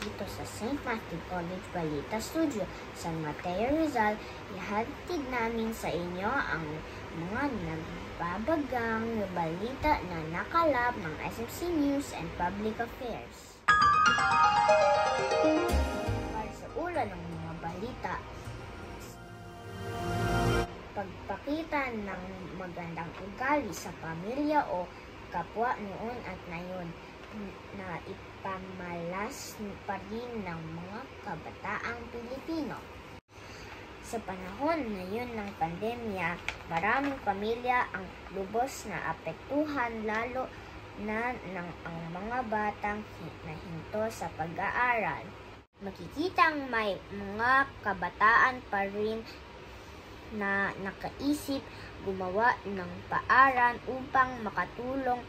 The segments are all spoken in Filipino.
dito sa St. Matthew College Balita Studio, San Mateo Rizal. Ihatid namin sa inyo ang mga nagbabagang balita na nakalap ng SMC News and Public Affairs. Para sa ulan ng mga balita, pagpakita ng magandang ugali sa pamilya o kapwa noon at ngayon na ipamalas pa rin ng mga kabataang Pilipino. Sa panahon na yun ng pandemya, maraming pamilya ang lubos na apektuhan lalo na ng ang mga batang nahinto sa pag-aaral. Makikitang may mga kabataan pa rin na nakaisip gumawa ng paaran upang makatulong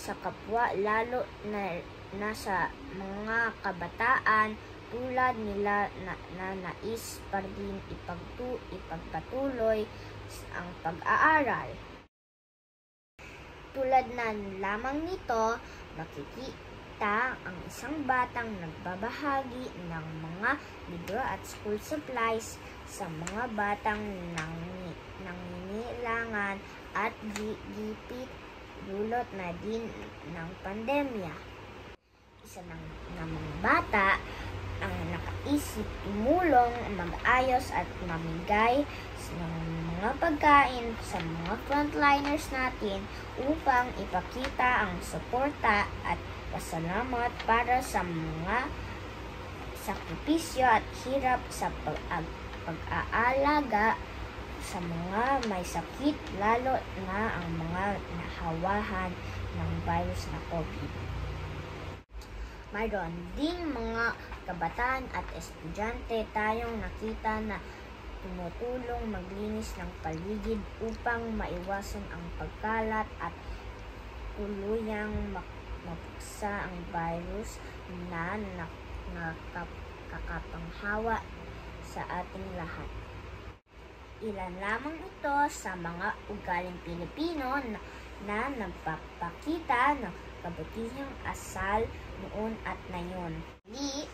sa kapwa lalo na nasa mga kabataan tulad nila na, na nais pa rin ipagtu, ipagpatuloy ang pag-aaral. Tulad na lamang nito, makikita ang isang batang nagbabahagi ng mga libro at school supplies sa mga batang nang, nangingilangan at gipit dulot na din ng pandemya. Isa ng, ng mga bata ang nakaisip tumulong, mag-ayos at mamigay ng mga pagkain sa mga frontliners natin upang ipakita ang suporta at pasalamat para sa mga sakripisyo at hirap sa pag-aalaga sa mga may sakit, lalo na ang mga nahawahan ng virus na COVID. Mayroon ding mga kabataan at estudyante tayong nakita na tumutulong maglinis ng paligid upang maiwasan ang pagkalat at tuluyang mapuksa ang virus na nakakapanghawa sa ating lahat. Ilan lamang ito sa mga ugaling Pilipino na, na nagpapakita ng kabutihang asal noon at ngayon. Di,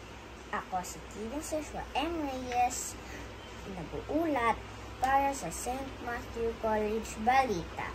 ako si Kina Joshua M. Reyes, nag-uulat para sa St. Matthew College Balita.